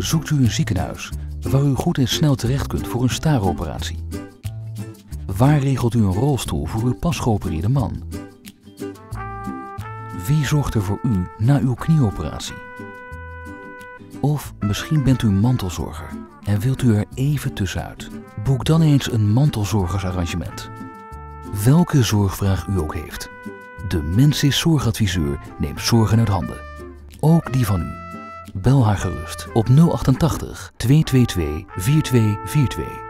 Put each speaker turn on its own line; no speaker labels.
Zoekt u een ziekenhuis waar u goed en snel terecht kunt voor een staaroperatie? Waar regelt u een rolstoel voor uw pas geopereerde man? Wie zorgt er voor u na uw knieoperatie? Of misschien bent u mantelzorger en wilt u er even tussenuit. Boek dan eens een mantelzorgersarrangement. Welke zorgvraag u ook heeft. De Mensis Zorgadviseur neemt zorgen uit handen. Ook die van u. Bel haar gerust op 088 222 4242